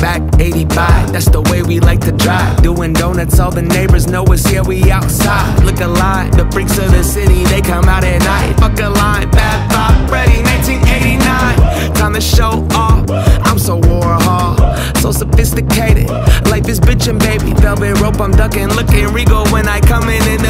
Back '85, that's the way we like to drive. Doing donuts, all the neighbors know us Yeah, we outside. Look alive, the freaks of the city, they come out at night. Fuck a line, bad vibe, ready, 1989. Time to show off. I'm so Warhol, so sophisticated. Life is bitchin', baby. Velvet rope, I'm ducking, looking regal when I come in And